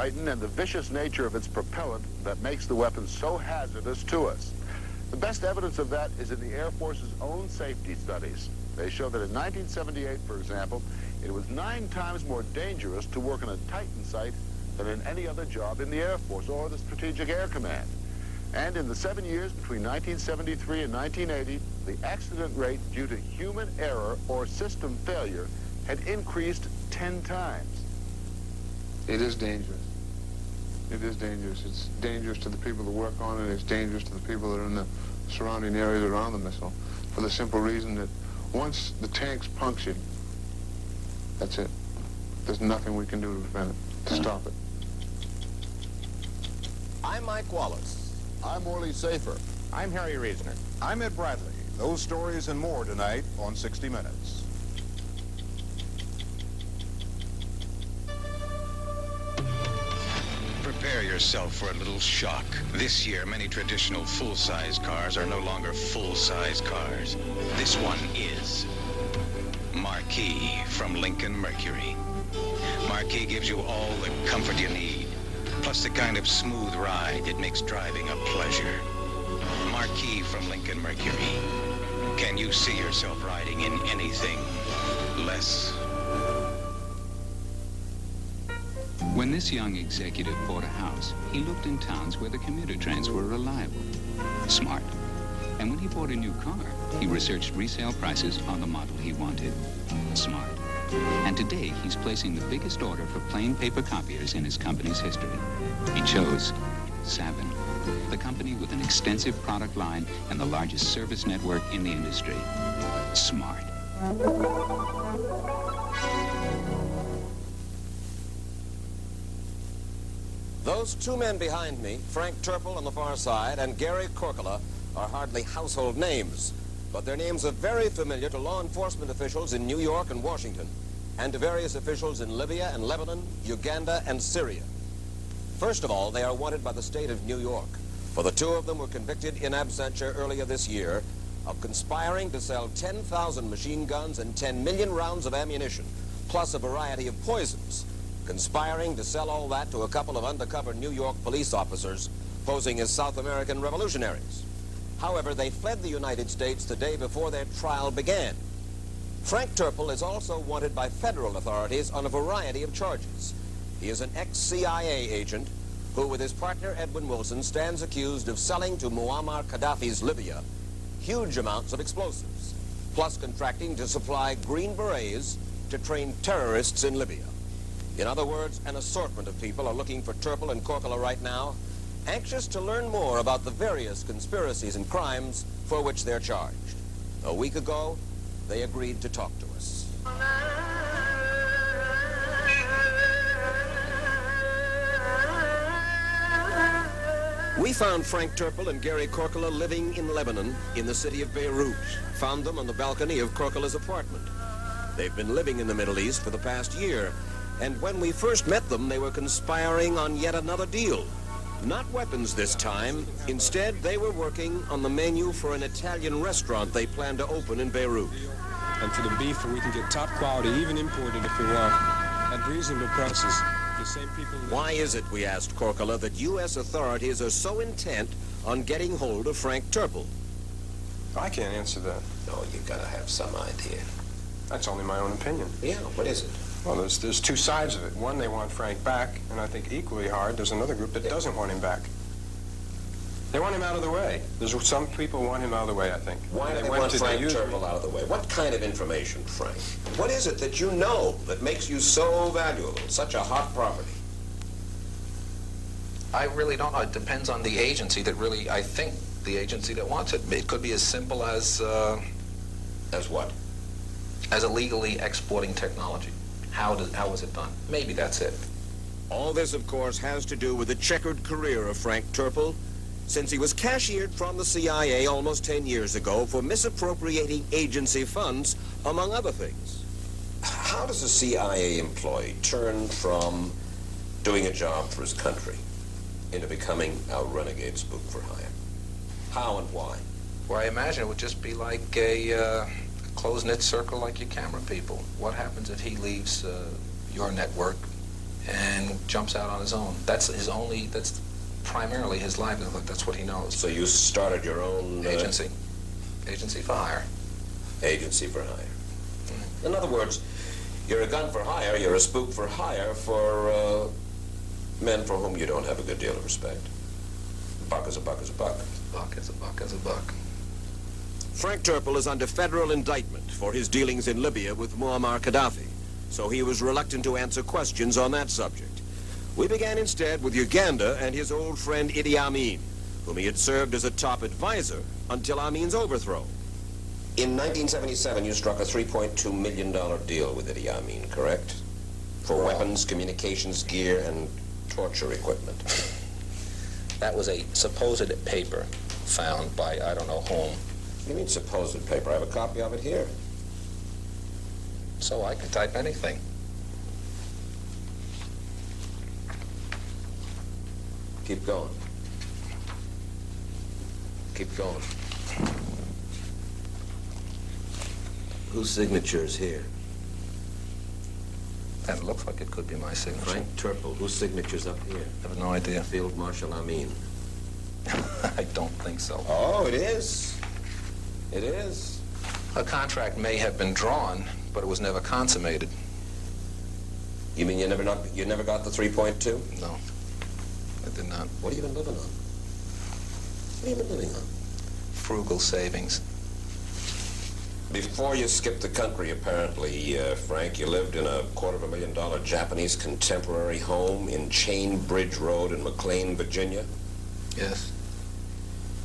Titan and the vicious nature of its propellant that makes the weapon so hazardous to us. The best evidence of that is in the Air Force's own safety studies. They show that in 1978, for example, it was nine times more dangerous to work on a Titan site than in any other job in the Air Force or the Strategic Air Command. And in the seven years between 1973 and 1980, the accident rate due to human error or system failure had increased 10 times. It is dangerous. It is dangerous. It's dangerous to the people that work on it. It's dangerous to the people that are in the surrounding areas around the missile for the simple reason that once the tank's punctured, that's it. There's nothing we can do to prevent it, to hmm. stop it. I'm Mike Wallace. I'm Morley Safer. I'm Harry Reasoner. I'm Ed Bradley. Those stories and more tonight on 60 Minutes. Yourself for a little shock. This year, many traditional full-size cars are no longer full-size cars. This one is. Marquis from Lincoln Mercury. Marquis gives you all the comfort you need, plus the kind of smooth ride that makes driving a pleasure. Marquis from Lincoln Mercury. Can you see yourself riding in anything less? When this young executive bought a house, he looked in towns where the commuter trains were reliable, smart. And when he bought a new car, he researched resale prices on the model he wanted, smart. And today, he's placing the biggest order for plain paper copiers in his company's history. He chose Savin, the company with an extensive product line and the largest service network in the industry. Smart. Those two men behind me, Frank Terpil on the far side and Gary Korkala, are hardly household names, but their names are very familiar to law enforcement officials in New York and Washington, and to various officials in Libya and Lebanon, Uganda and Syria. First of all, they are wanted by the state of New York, for the two of them were convicted in absentia earlier this year of conspiring to sell 10,000 machine guns and 10 million rounds of ammunition, plus a variety of poisons, conspiring to sell all that to a couple of undercover New York police officers posing as South American revolutionaries. However, they fled the United States the day before their trial began. Frank Terpil is also wanted by federal authorities on a variety of charges. He is an ex-CIA agent who, with his partner Edwin Wilson, stands accused of selling to Muammar Gaddafi's Libya huge amounts of explosives, plus contracting to supply Green Berets to train terrorists in Libya. In other words, an assortment of people are looking for Terpil and Korkala right now, anxious to learn more about the various conspiracies and crimes for which they're charged. A week ago, they agreed to talk to us. We found Frank Terpil and Gary Korkala living in Lebanon in the city of Beirut. Found them on the balcony of Korkala's apartment. They've been living in the Middle East for the past year, and when we first met them, they were conspiring on yet another deal. Not weapons this time. Instead, they were working on the menu for an Italian restaurant they plan to open in Beirut. And for the beef, we can get top quality, even imported if we want, at reasonable prices. The same people... Why is it, we asked Korkala, that U.S. authorities are so intent on getting hold of Frank Terpil? I can't answer that. No, you've gotta have some idea. That's only my own opinion. Yeah, what is it? Well, there's, there's two sides of it. One, they want Frank back, and I think equally hard, there's another group that doesn't want him back. They want him out of the way. There's some people want him out of the way, I think. Why do they went want to the Frank usual- out of the way? What kind of information, Frank? What is it that you know that makes you so valuable, such a hot property? I really don't know. It depends on the agency that really, I think, the agency that wants it. It could be as simple as, uh, As what? as illegally exporting technology. How does, how was it done? Maybe that's it. All this, of course, has to do with the checkered career of Frank Terpil, since he was cashiered from the CIA almost 10 years ago for misappropriating agency funds, among other things. How does a CIA employee turn from doing a job for his country into becoming a renegade spook for hire? How and why? Well, I imagine it would just be like a uh, close-knit circle like your camera people. What happens if he leaves uh, your network and jumps out on his own. That's his only, that's primarily his livelihood. That's what he knows. So you started your own uh, Agency. Agency for hire. agency for hire. In other words, you're a gun for hire, you're a spook for hire for uh, men for whom you don't have a good deal of respect. A buck is a buck is a buck. Buck is a buck is a buck. Frank Terpil is under federal indictment for his dealings in Libya with Muammar Gaddafi, so he was reluctant to answer questions on that subject. We began instead with Uganda and his old friend Idi Amin, whom he had served as a top advisor until Amin's overthrow. In 1977, you struck a $3.2 million deal with Idi Amin, correct? For weapons, communications gear, and torture equipment. That was a supposed paper found by I don't know whom. What do you mean supposed paper? I have a copy of it here. So I could type anything. Keep going. Keep going. Whose signature is here? That looks like it could be my signature. Frank Terpil. Whose signature's up here? I have no idea. Field Marshal Amin. I don't think so. Oh, it is. It is. A contract may have been drawn, but it was never consummated. You mean you never not, you never got the 3.2? No, I did not. What have you been living on? What have you been living on? Frugal savings. Before you skipped the country, apparently, uh, Frank, you lived in a quarter of a million dollar Japanese contemporary home in Chain Bridge Road in McLean, Virginia. Yes.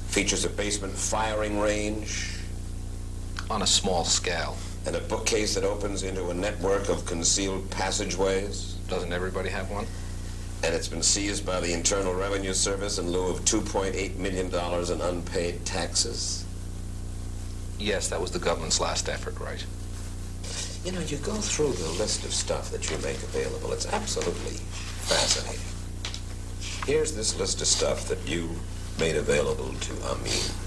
Features a basement firing range On a small scale. and a bookcase that opens into a network of concealed passageways. Doesn't everybody have one? And it's been seized by the Internal Revenue Service in lieu of $2.8 million in unpaid taxes. Yes, that was the government's last effort, right? You know, you go through the list of stuff that you make available. It's absolutely fascinating. Here's this list of stuff that you made available to Amin.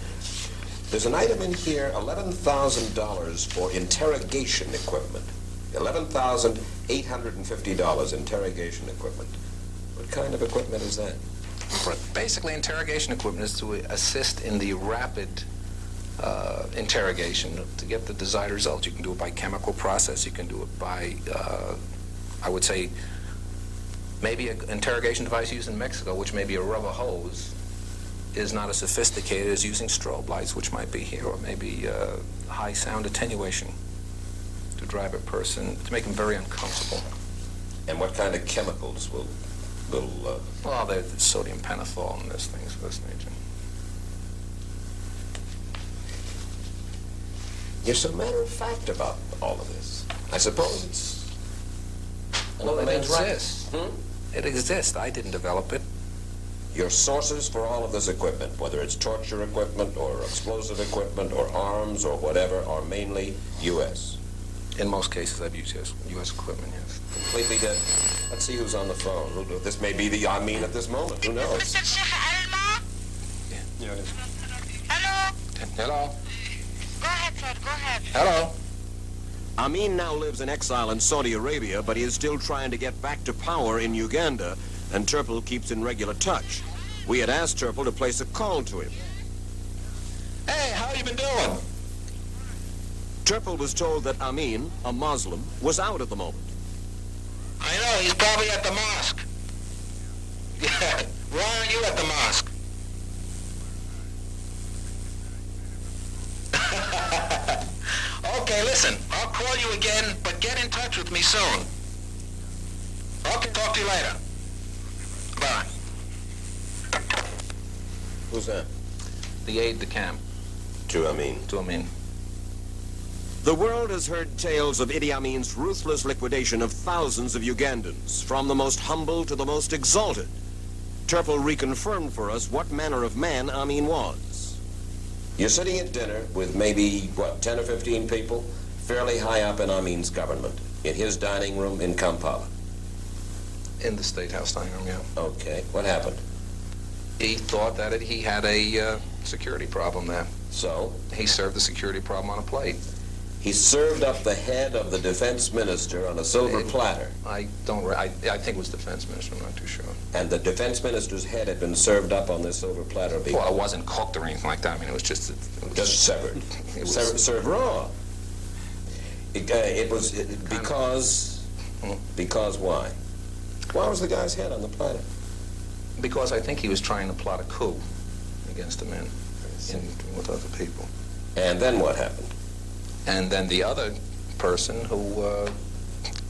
There's an item in here, $11,000 for interrogation equipment. $11,850 interrogation equipment. What kind of equipment is that? Basically, interrogation equipment is to assist in the rapid uh, interrogation to get the desired result. You can do it by chemical process. You can do it by, uh, I would say, maybe an interrogation device used in Mexico, which may be a rubber hose, is not as sophisticated as using strobe lights, which might be here, or maybe uh, high sound attenuation to drive a person, to make them very uncomfortable. And what kind of chemicals will, will, uh, Well, there's sodium pentothal and there's things of this nature. you're so matter of fact about all of this. I suppose it's Well, it right. exists. Hmm? It exists. I didn't develop it. Your sources for all of this equipment, whether it's torture equipment or explosive equipment or arms or whatever, are mainly U.S. In most cases, I've used US, US equipment, yes. Completely dead. Let's see who's on the phone. This may be the I mean at this moment. Who knows? Mr. Sheikh Yeah, it is. Hello? Hello? Go ahead, sir. Go ahead. Hello? Amin now lives in exile in Saudi Arabia, but he is still trying to get back to power in Uganda, and Terpil keeps in regular touch. We had asked Terpil to place a call to him. Hey, how you been doing? Terpil was told that Amin, a Muslim, was out at the moment. I know, he's probably at the mosque. Yeah, why aren't you at the mosque? okay, listen, I'll call you again, but get in touch with me soon. Okay, talk to you later. Bye. Who's that? The aide de camp, To Amin. to Amin. The world has heard tales of Idi Amin's ruthless liquidation of thousands of Ugandans, from the most humble to the most exalted. Terpil reconfirmed for us what manner of man Amin was. You're sitting at dinner with maybe, what, 10 or 15 people, fairly high up in Amin's government, in his dining room in Kampala. In the State House dining room, yeah. Okay, what happened? He thought that it, he had a uh, security problem there. So, He served the security problem on a plate. He served up the head of the defense minister on a silver It- platter, I don't, I, I think it was defense minister, I'm not too sure. and the defense minister's head had been served up on this silver platter before. Well, it wasn't cooked or anything like that, I mean, it was just, it was Just severed. It was- Served, served raw. It, uh, it was because. Because why? Why was the guy's head on the platter? Because I think he was trying to plot a coup against the men in, with other people. And then what happened? And then the other person who uh,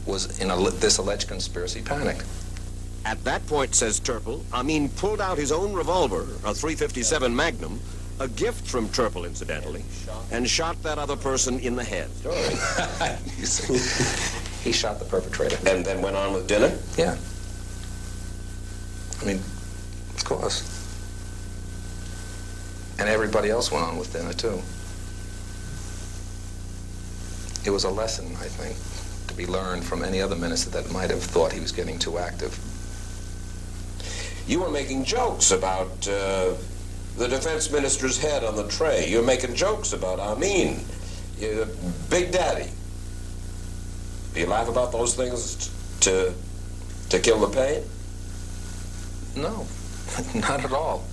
was in a, this alleged conspiracy panicked. At that point, says Terpil, Amin pulled out his own revolver, a 357 Magnum, a gift from Terpil, incidentally, and shot that other person in the head. He shot the perpetrator. And then went on with dinner? Yeah. I mean, of course. And everybody else went on with dinner, too. It was a lesson, I think, to be learned from any other minister that might have thought he was getting too active. You were making jokes about uh, the defense minister's head on the tray. You were making jokes about Amin, uh, Big Daddy. Do you laugh about those things to to kill the pain? No, not at all.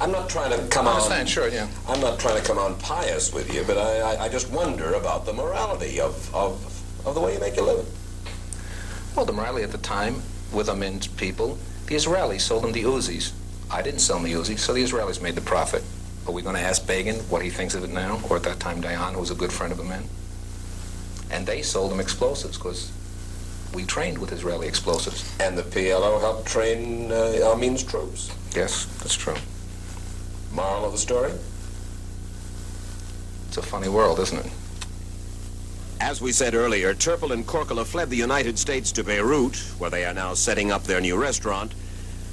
I'm not trying to come I on. sure, yeah. I'm not trying to come on pious with you, but I, I, I just wonder about the morality of, of, of the way you make your living. Well, the morality at the time with Amin's people, the Israelis sold them the Uzis. I didn't sell them the Uzis, so the Israelis made the profit. Are we going to ask Begin what he thinks of it now? Or at that time, Dayan, who was a good friend of Amin? And they sold them explosives because we trained with Israeli explosives. And the PLO helped train uh, Amin's troops. Yes, that's true. Moral of the story? It's a funny world, isn't it? As we said earlier, Terpil and Korkala fled the United States to Beirut, where they are now setting up their new restaurant,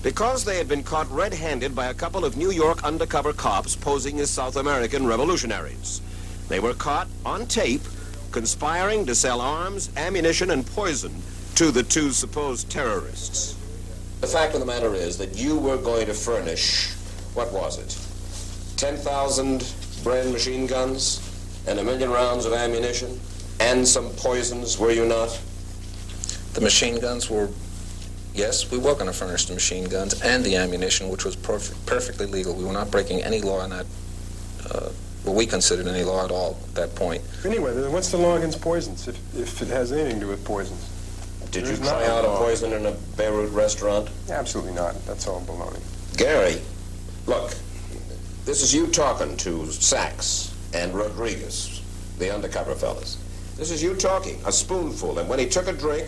because they had been caught red-handed by a couple of New York undercover cops posing as South American revolutionaries. They were caught on tape conspiring to sell arms, ammunition, and poison to the two supposed terrorists. The fact of the matter is that you were going to furnish, what was it, 10,000 Bren machine guns and a million rounds of ammunition and some poisons, were you not? The machine guns were, yes, we were going to furnish the machine guns and the ammunition, which was perf- perfectly legal. We were not breaking any law in that, uh, what we considered any law at all at that point. Anyway, then what's the law against poisons, if, if it has anything to do with poisons? Did There's you try out a poison in a Beirut restaurant? Absolutely not. That's all baloney. Gary, look, this is you talking to Sachs and Rodriguez, the undercover fellas. This is you talking, a spoonful, and when he took a drink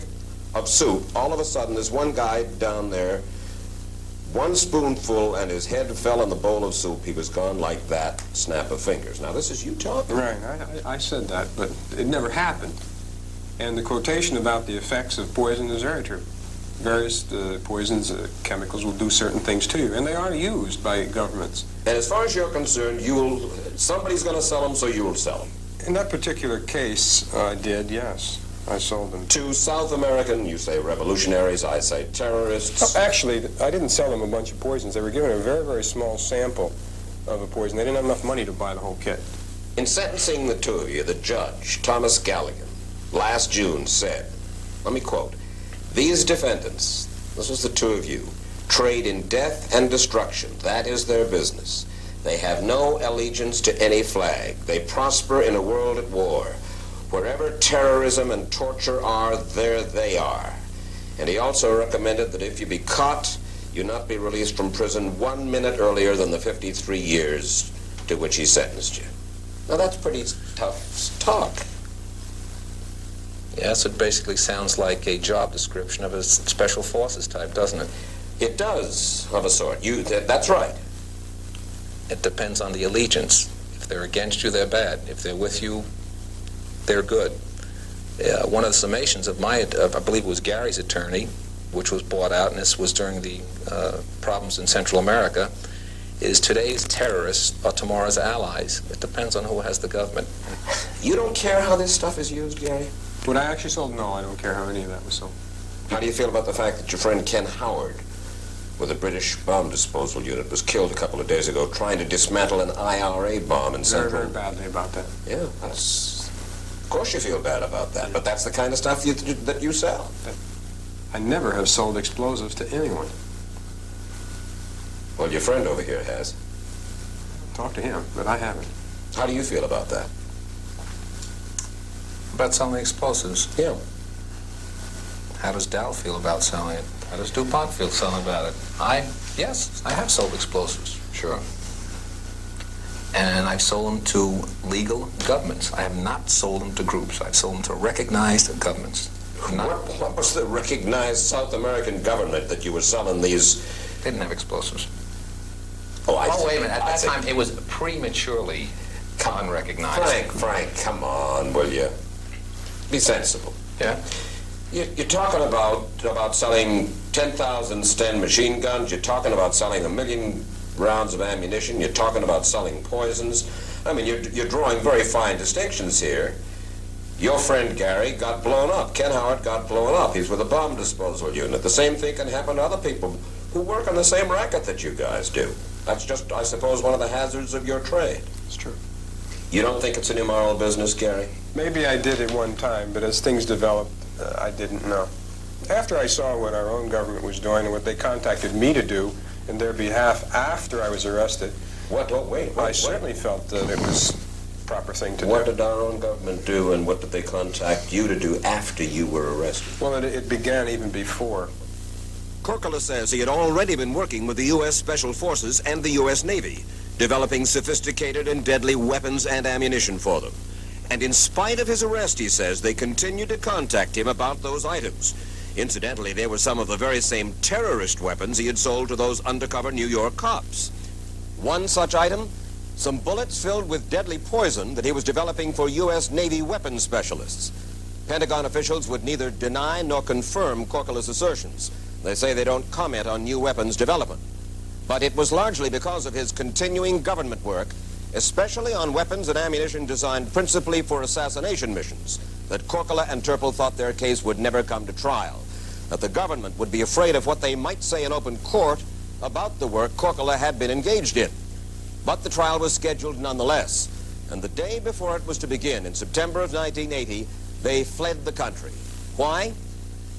of soup, all of a sudden there's one guy down there, one spoonful, and his head fell in the bowl of soup. He was gone like that, snap of fingers. Now this is you talking. Right, I, I, said that, but it never happened. And the quotation about the effects of poison is very true. Various uh, poisons, uh, chemicals will do certain things to you, and they are used by governments. And as far as you're concerned, you'll somebody's going to sell them, so you'll sell them. In that particular case, I did, yes. I sold them. To South American, you say revolutionaries, I say terrorists. Oh, actually, I didn't sell them a bunch of poisons. They were given a very, very small sample of a poison. They didn't have enough money to buy the whole kit. In sentencing the two of you, the judge, Thomas Galligan, last June said, let me quote, these defendants, this was the two of you, trade in death and destruction. That is their business. They have no allegiance to any flag. They prosper in a world at war. Wherever terrorism and torture are, there they are. And he also recommended that if you be caught, you not be released from prison one minute earlier than the 53 years to which he sentenced you. Now that's pretty tough talk. Yes, it basically sounds like a job description of a special forces type, doesn't it? It does, of a sort. You, that, that's right. It depends on the allegiance. If they're against you, they're bad. If they're with you, they're good. Uh, one of the summations of my, of, I believe it was Gary's attorney, which was bought out, and this was during the uh, problems in Central America, is today's terrorists are tomorrow's allies. It depends on who has the government. You don't care how this stuff is used, Gary? What I actually sold, no, I don't care how any of that was sold. How do you feel about the fact that your friend Ken Howard, with a British bomb disposal unit, was killed a couple of days ago trying to dismantle an IRA bomb in Very, Central? very badly about that. Yeah, that's course you feel bad about that, but that's the kind of stuff you, that you sell. I never have sold explosives to anyone. Well, your friend over here has. Talk to him, but I haven't. How do you feel about that? About selling explosives? Yeah. How does Dow feel about selling it? How does DuPont feel selling about it? I, yes, I have sold explosives, sure. And I've sold them to legal governments. I have not sold them to groups. I've sold them to recognized governments. What, what was the recognized South American government that you were selling these? They didn't have explosives. Oh, I oh wait a minute. At I that time, it was prematurely unrecognized. Frank, Frank, come on, will you? Be sensible. Yeah? You, you're talking about about selling 10,000 Sten machine guns. You're talking about selling a million rounds of ammunition. You're talking about selling poisons. I mean, you're, you're drawing very fine distinctions here. Your friend Gary got blown up. Ken Howard got blown up. He's with a bomb disposal unit. The same thing can happen to other people who work on the same racket that you guys do. That's just, I suppose, one of the hazards of your trade. It's true. You don't think it's an immoral business, Gary? Maybe I did at one time, but as things developed, uh, I didn't know. After I saw what our own government was doing and what they contacted me to do in their behalf after I was arrested, What? Oh, wait, wait, I wait. certainly felt that it was the proper thing to What do. did our own government do, and what did they contact you to do after you were arrested? Well, it, it began even before. Korkala says he had already been working with the U.S. Special Forces and the U.S. Navy, developing sophisticated and deadly weapons and ammunition for them. And in spite of his arrest, he says, they continued to contact him about those items. Incidentally, they were some of the very same terrorist weapons he had sold to those undercover New York cops. One such item, some bullets filled with deadly poison that he was developing for U.S. Navy weapons specialists. Pentagon officials would neither deny nor confirm Korkala's assertions. They say they don't comment on new weapons development. But it was largely because of his continuing government work, especially on weapons and ammunition designed principally for assassination missions, that Korkala and Terpil thought their case would never come to trial, that the government would be afraid of what they might say in open court about the work Korkala had been engaged in. But the trial was scheduled nonetheless, and the day before it was to begin, in September of 1980, they fled the country. Why?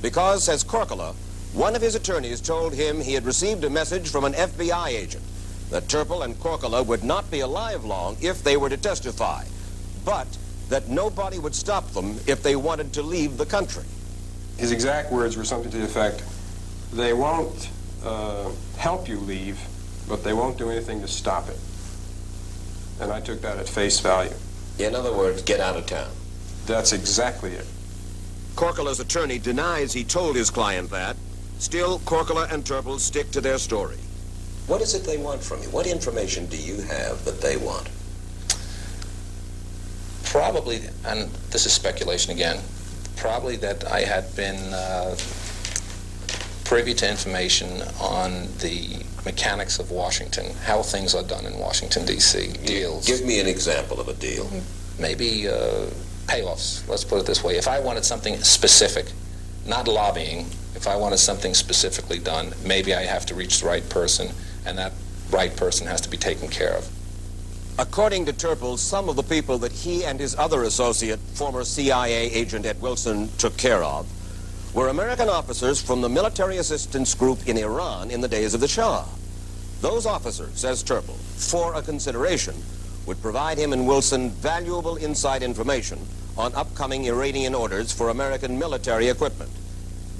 Because, says Korkala, one of his attorneys told him he had received a message from an FBI agent that Terpil and Korkala would not be alive long if they were to testify, but that nobody would stop them if they wanted to leave the country. His exact words were something to the effect, they won't uh, help you leave, but they won't do anything to stop it. And I took that at face value. In other words, get out of town. That's exactly it. Korkala's attorney denies he told his client that. Still, Korkala and Terpil stick to their story. What is it they want from you? What information do you have that they want? Probably, and this is speculation again, probably that I had been uh, privy to information on the mechanics of Washington, how things are done in Washington, D.C., deals. Give me an example of a deal. maybe uh, payoffs. Let's put it this way. If I wanted something specific, not lobbying, if I wanted something specifically done, maybe I have to reach the right person, and that right person has to be taken care of. According to Terpil, some of the people that he and his other associate, former CIA agent Ed Wilson, took care of were American officers from the military assistance group in Iran in the days of the Shah. Those officers, says Terpil, for a consideration, would provide him and Wilson valuable inside information on upcoming Iranian orders for American military equipment.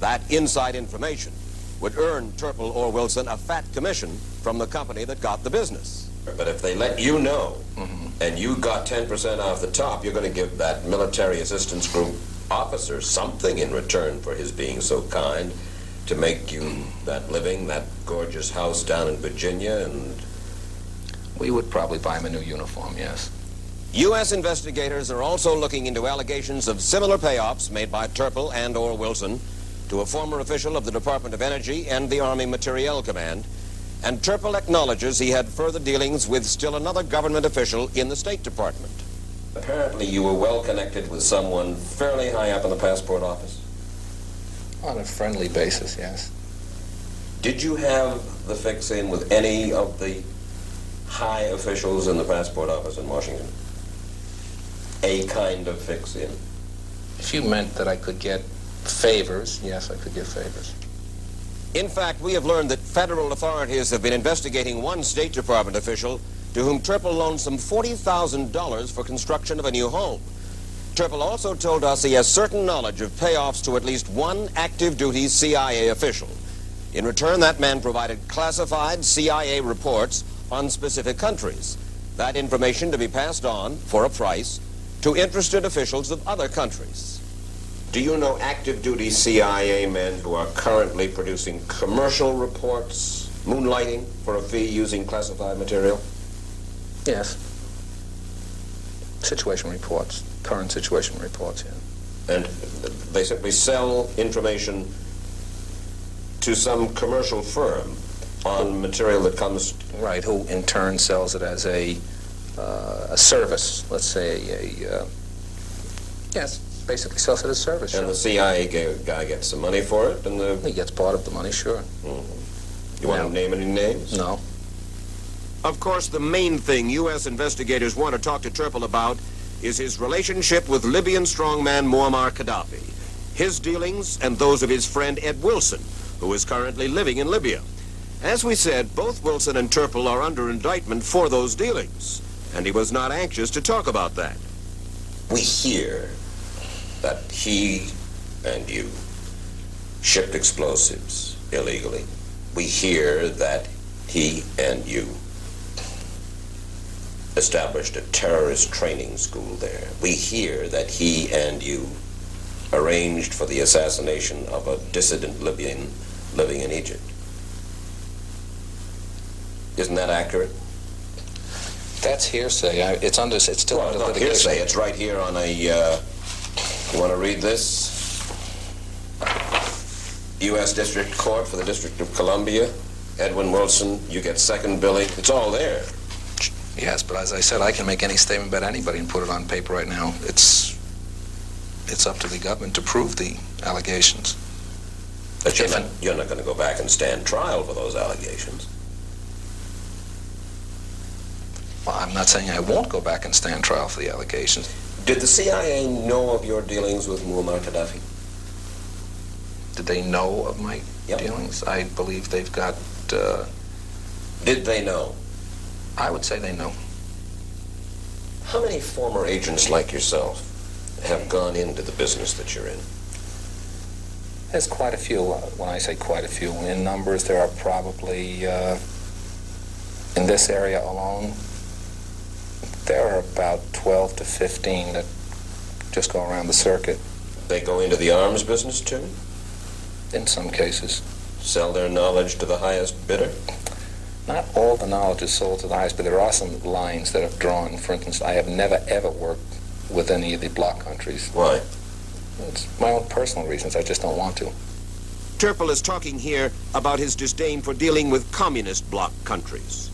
That inside information would earn Terpil or Wilson a fat commission from the company that got the business. But if they let you know mm-hmm. and you got 10% off the top, you're going to give that military assistance group officer something in return for his being so kind to make you that living, that gorgeous house down in Virginia and We would probably buy him a new uniform, yes. U.S. investigators are also looking into allegations of similar payoffs made by Terpil and or Wilson to a former official of the Department of Energy and the Army Materiel Command. And Terpil acknowledges he had further dealings with still another government official in the State Department. Apparently you were well connected with someone fairly high up in the passport office. On a friendly basis, yes. Did you have the fix-in with any of the high officials in the passport office in Washington? a kind of fix-in? If you meant that I could get favors, yes, I could get favors. In fact, we have learned that federal authorities have been investigating one State Department official to whom Terpil loaned some $40,000 for construction of a new home. Terpil also told us he has certain knowledge of payoffs to at least one active duty CIA official. In return, that man provided classified CIA reports on specific countries. That information to be passed on, for a price, to interested officials of other countries. Do you know active duty CIA men who are currently producing commercial reports, moonlighting for a fee using classified material? Yes. Situation reports, current situation reports, yeah. And they simply sell information to some commercial firm on material that comes... Right, who in turn sells it as a, uh, a service, let's say a, uh, yes, basically sells it as service. And sure. the CIA guy gets some money for it, and the... He gets part of the money, sure. Mm -hmm. You want No. to name any names? No. Of course, the main thing U.S. investigators want to talk to Terpil about is his relationship with Libyan strongman Muammar Gaddafi, his dealings and those of his friend Ed Wilson, who is currently living in Libya. As we said, both Wilson and Terpil are under indictment for those dealings, and he was not anxious to talk about that. We hear that he and you shipped explosives illegally. We hear that he and you established a terrorist training school there. We hear that he and you arranged for the assassination of a dissident Libyan living in Egypt. Isn't that accurate? That's hearsay. I, it's under, it's still Well, under litigation. hearsay. It's right here on a, uh, you want to read this? U.S. District Court for the District of Columbia. Edwin Wilson, you get second billing. It's all there. Yes, but as I said, I can make any statement about anybody and put it on paper right now. It's, it's up to the government to prove the allegations. But you're If- not, you're not going to go back and stand trial for those allegations. Well, I'm not saying I won't go back and stand trial for the allegations. Did the CIA know of your dealings with Muammar Gaddafi? Did they know of my Yep. dealings? I believe they've got, uh, Did they know? I would say they know. How many former agents like yourself have gone into the business that you're in? There's quite a few. uh, When I say quite a few, in numbers, there are probably, uh, in this area alone, there are about 12 to 15 that just go around the circuit They go into the arms business too? in some cases. Sell their knowledge to the highest bidder? Not all the knowledge is sold to the highest, but there are some lines that have drawn. For instance, I have never, ever worked with any of the bloc countries. Why? It's my own personal reasons. I just don't want to. Terpil is talking here about his disdain for dealing with communist bloc countries.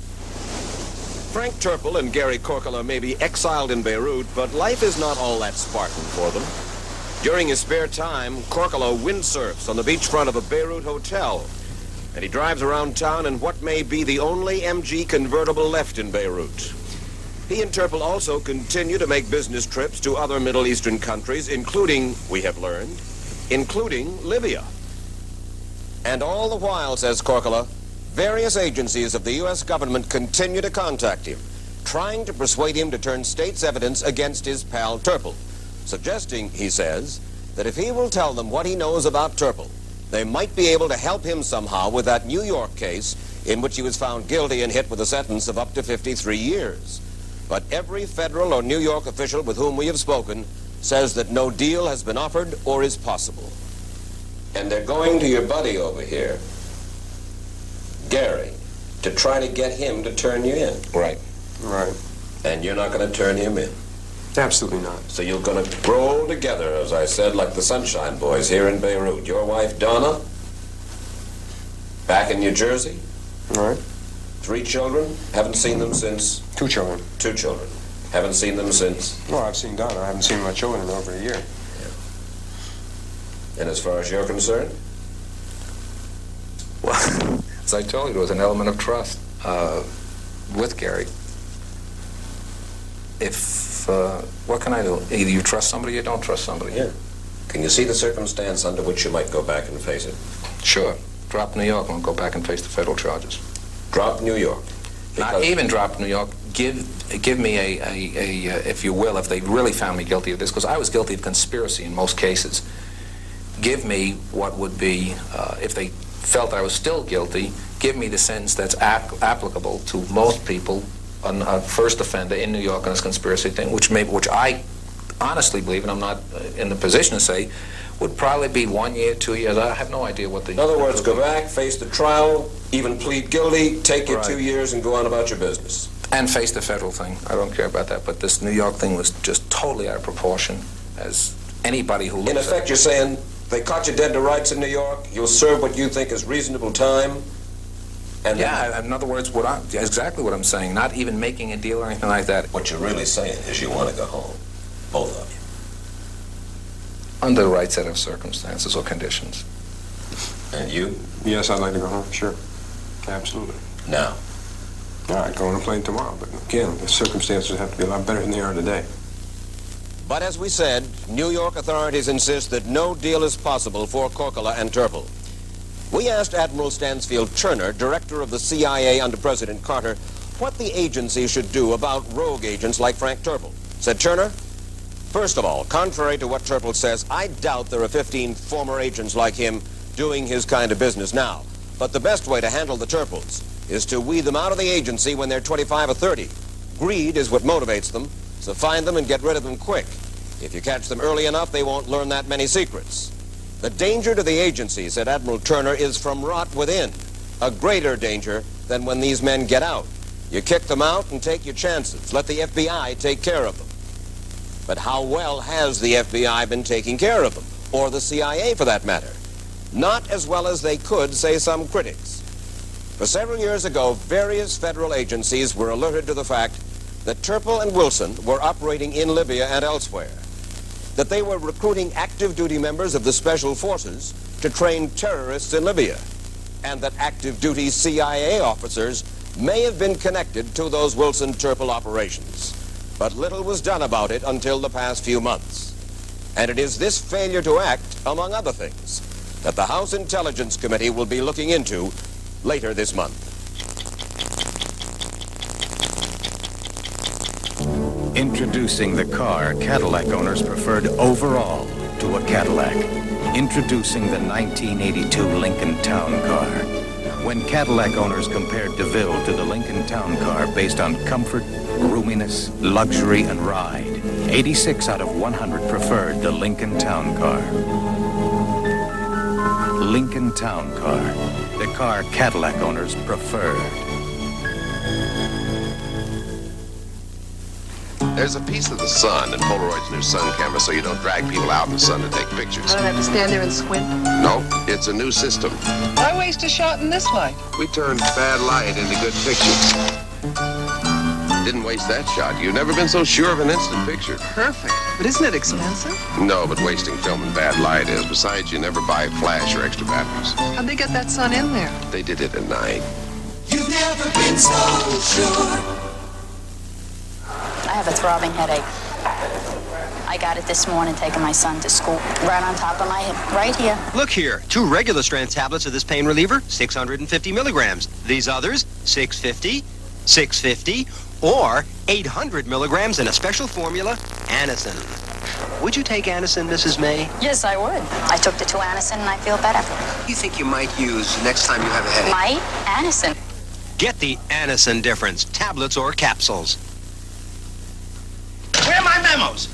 Frank Terpil and Gary Korkala may be exiled in Beirut, but life is not all that Spartan for them. During his spare time, Korkala windsurfs on the beachfront of a Beirut hotel, and he drives around town in what may be the only MG convertible left in Beirut. He and Terpil also continue to make business trips to other Middle Eastern countries, including, we have learned, including Libya. And all the while, says Korkala, various agencies of the U.S. government continue to contact him, trying to persuade him to turn state's evidence against his pal Terpil, suggesting, he says, that if he will tell them what he knows about Terpil, they might be able to help him somehow with that New York case in which he was found guilty and hit with a sentence of up to 53 years. But every federal or New York official with whom we have spoken says that no deal has been offered or is possible. And they're going to your buddy over here, Gary, to try to get him to turn you in. Right. Right. And you're not going to turn him in. Absolutely not. So you're going to roll together, as I said, like the Sunshine Boys here in Beirut. Your wife, Donna, back in New Jersey, Right. three children, haven't seen them since, Two children. two children, haven't seen them since, Well, I've seen Donna. I haven't seen my children in over a year. and as far as you're concerned, Well, as I told you, there was an element of trust uh, with Gary. If uh, what can I do? Either you trust somebody or you don't trust somebody. Yeah. Can you see the circumstance under which you might go back and face it? Sure. Drop New York and go back and face the federal charges. Drop New York. Not even drop New York. Give give me a, a, a uh, if you will, if they really found me guilty of this, because I was guilty of conspiracy in most cases. Give me what would be, uh, if they felt I was still guilty, give me the sentence that's ap- applicable to most people, on a first offender in New York on this conspiracy thing, which may, which I honestly believe, and I'm not uh, in the position to say, would probably be one year, two years. I have no idea what the. In other words, go back, face the trial, even plead guilty, take your Right. two years, and go on about your business. And face the federal thing. I don't care about that. But this New York thing was just totally out of proportion, as anybody who In effect, you're saying they caught you dead to rights in New York. You'll serve what you think is reasonable time. And then- Yeah, in other words, what I, exactly what I'm saying. Not even making a deal or anything like that. what you're really saying is you want to go home, both of you. Under the right set of circumstances or conditions. And you Yes, I'd like to go home, sure. Absolutely. now. All right, go on a plane tomorrow, but again, the circumstances have to be a lot better than they are today. But as we said, New York authorities insist that no deal is possible for Korkala and Terpil. We asked Admiral Stansfield Turner, director of the CIA under President Carter, what the agency should do about rogue agents like Frank Terpil. Said Turner, First of all, contrary to what Terpil says, I doubt there are 15 former agents like him doing his kind of business now. But the best way to handle the Terpils is to weed them out of the agency when they're 25 or 30. Greed is what motivates them, so find them and get rid of them quick. If you catch them early enough, they won't learn that many secrets. The danger to the agency, said Admiral Turner, is from rot within. A greater danger than when these men get out. You kick them out and take your chances. Let the FBI take care of them. But how well has the FBI been taking care of them? Or the CIA, for that matter? Not as well as they could, say some critics. For several years ago, various federal agencies were alerted to the fact that Terpil and Wilson were operating in Libya and elsewhere, that they were recruiting active duty members of the special forces to train terrorists in Libya, and that active duty CIA officers may have been connected to those Wilson-Terpil operations. But little was done about it until the past few months. And it is this failure to act, among other things, that the House Intelligence Committee will be looking into later this month. Introducing the car Cadillac owners preferred overall to a Cadillac. Introducing the 1982 Lincoln Town Car. When Cadillac owners compared DeVille to the Lincoln Town Car based on comfort, roominess, luxury, and ride, 86 out of 100 preferred the Lincoln Town Car. Lincoln Town Car, the car Cadillac owners preferred. There's a piece of the sun in Polaroid's new sun camera so you don't drag people out in the sun to take pictures. I don't have to stand there and squint. No, it's a new system. Why waste a shot in this light? We turned bad light into good pictures. Didn't waste that shot. You've never been so sure of an instant picture. Perfect. But isn't it expensive? No, but wasting film in bad light is. Besides, you never buy flash or extra batteries. How'd they get that sun in there? They did it at night. You've never been so sure. I have a throbbing headache. I got it this morning taking my son to school. Right on top of my hip, right here. Look here, two regular strength tablets of this pain reliever, 650 milligrams. These others, 650, 650, or 800 milligrams in a special formula, Anacin. Would you take Anacin, Mrs. May? Yes, I would. I took the two Anacin and I feel better. You think you might use next time you have a headache? Might? Anacin. Get the Anacin difference, tablets or capsules. Where are my memos?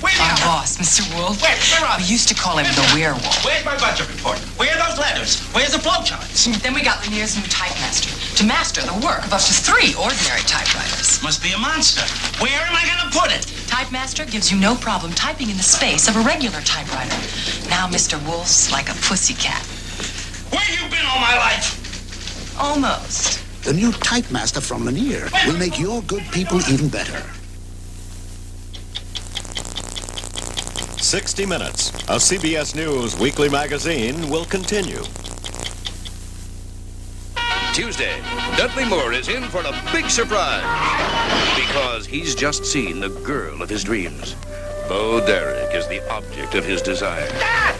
Where Our boss, Mr. Wolf. Where, where are We used to call him the werewolf. Where's my budget report? Where are those letters? Where's the flowcharts? Hmm, then we got Lanier's new typemaster to master the work of up to three ordinary typewriters. Must be a monster. Where am I gonna put it? Typemaster gives you no problem typing in the space of a regular typewriter. Now Mr. Wolf's like a pussycat. Where you been all my life? Almost. The new typemaster from Lanier will make your good people even better. 60 Minutes, a CBS News weekly magazine, will continue. Tuesday, Dudley Moore is in for a big surprise because he's just seen the girl of his dreams. Bo Derek is the object of his desire.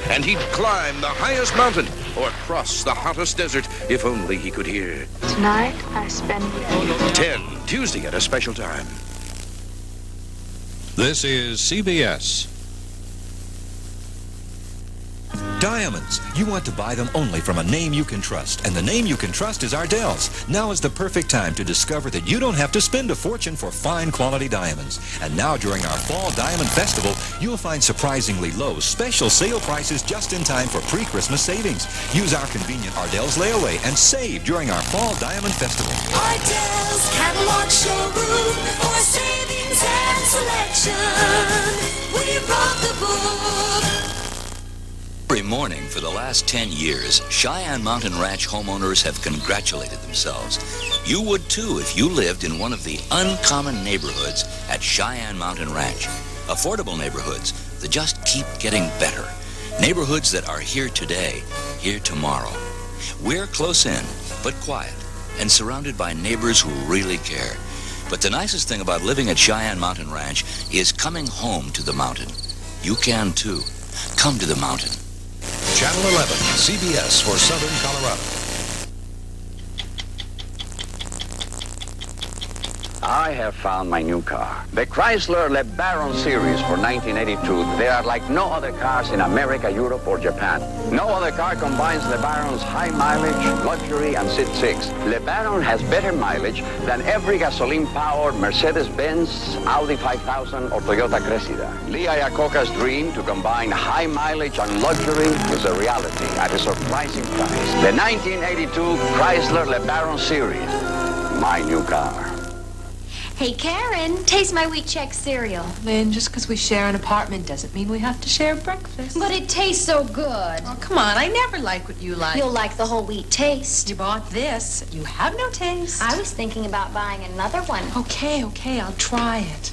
And he'd climb the highest mountain or cross the hottest desert if only he could hear. Tonight, I spend 10, Tuesday at a special time. This is CBS. Diamonds. You want to buy them only from a name you can trust, and the name you can trust is Ardell's. Now is the perfect time to discover that you don't have to spend a fortune for fine quality diamonds. And now during our Fall Diamond Festival, you'll find surprisingly low special sale prices just in time for pre-Christmas savings. Use our convenient Ardell's layaway and save during our Fall Diamond Festival. Ardell's Catalog Showroom for savings and selection. We brought the book. Morning for the last 10 years, Cheyenne Mountain Ranch homeowners have congratulated themselves. You would too if you lived in one of the uncommon neighborhoods at Cheyenne Mountain Ranch. Affordable neighborhoods that just keep getting better. Neighborhoods that are here today, here tomorrow. We're close in, but quiet, and surrounded by neighbors who really care. But the nicest thing about living at Cheyenne Mountain Ranch is coming home to the mountain. You can too. Come to the mountain. Channel 11, CBS for Southern Colorado. I have found my new car. The Chrysler LeBaron series for 1982. They are like no other cars in America, Europe, or Japan. No other car combines LeBaron's high mileage, luxury, and seat six. LeBaron has better mileage than every gasoline-powered Mercedes-Benz, Audi 5000, or Toyota Cressida. Lee Iacocca's dream to combine high mileage and luxury is a reality at a surprising price. The 1982 Chrysler LeBaron series. My new car. Hey, Karen, taste my Wheat Chex cereal. Lynn, just because we share an apartment doesn't mean we have to share breakfast. But it tastes so good. Oh, come on. I never like what you like. You'll like the whole wheat taste. You bought this. You have no taste. I was thinking about buying another one. Okay, okay, I'll try it.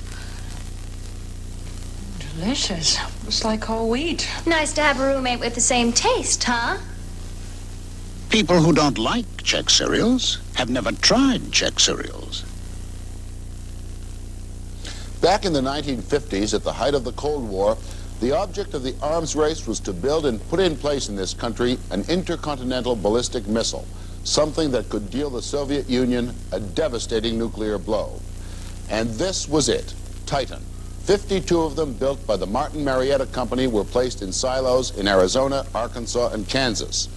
Delicious. Just like whole wheat. Nice to have a roommate with the same taste, huh? People who don't like Chex cereals have never tried Chex cereals. Back in the 1950s, at the height of the Cold War, the object of the arms race was to build and put in place in this country an intercontinental ballistic missile, something that could deal the Soviet Union a devastating nuclear blow. And this was it, Titan. 52 of them built by the Martin Marietta Company were placed in silos in Arizona, Arkansas, and Kansas.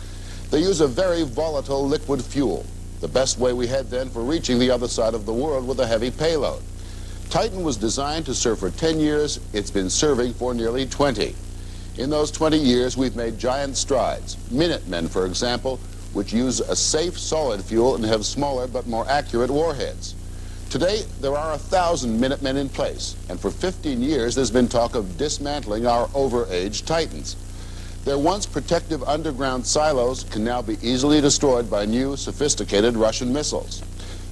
They use a very volatile liquid fuel, the best way we had then for reaching the other side of the world with a heavy payload. Titan was designed to serve for 10 years. It's been serving for nearly 20. In those 20 years, we've made giant strides. Minutemen, for example, which use a safe solid fuel and have smaller but more accurate warheads. Today, there are a thousand Minutemen in place, and for 15 years, there's been talk of dismantling our overaged Titans. Their once protective underground silos can now be easily destroyed by new, sophisticated Russian missiles.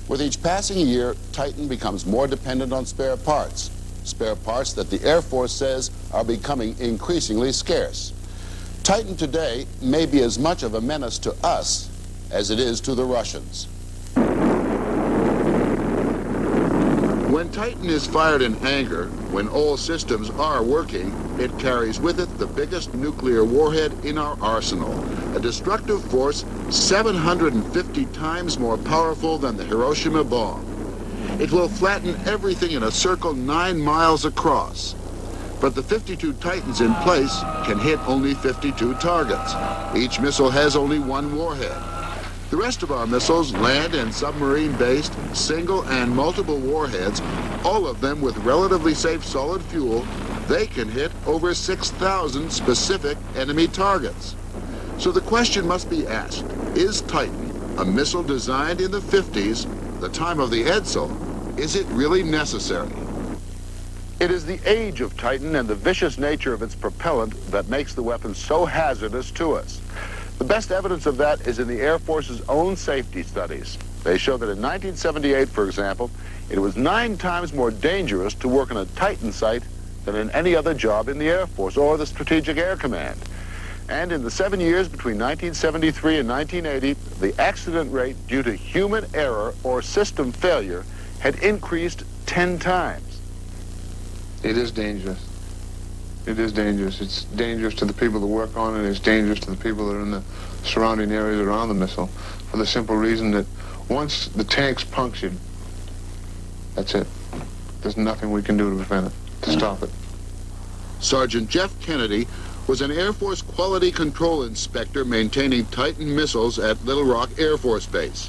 With each passing year, Titan becomes more dependent on spare parts, spare parts that the Air Force says are becoming increasingly scarce. Titan today may be as much of a menace to us as it is to the Russians. When Titan is fired in anger, when all systems are working, it carries with it the biggest nuclear warhead in our arsenal, a destructive force 750 times more powerful than the Hiroshima bomb. It will flatten everything in a circle nine miles across. But the 52 Titans in place can hit only 52 targets. Each missile has only one warhead. The rest of our missiles, land and submarine-based, single and multiple warheads, all of them with relatively safe solid fuel, they can hit over 6,000 specific enemy targets. So the question must be asked, is Titan, a missile designed in the 50s, the time of the Edsel, is it really necessary? It is the age of Titan and the vicious nature of its propellant that makes the weapon so hazardous to us. The best evidence of that is in the Air Force's own safety studies. They show that in 1978, for example, it was nine times more dangerous to work on a Titan site than in any other job in the Air Force or the Strategic Air Command. And in the seven years between 1973 and 1980, the accident rate due to human error or system failure had increased 10 times. It is dangerous. It is dangerous. It's dangerous to the people that work on it. It's dangerous to the people that are in the surrounding areas around the missile for the simple reason that once the tank's punctured, that's it. There's nothing we can do to prevent it, to stop it. Sergeant Jeff Kennedy was an Air Force quality control inspector maintaining Titan missiles at Little Rock Air Force Base.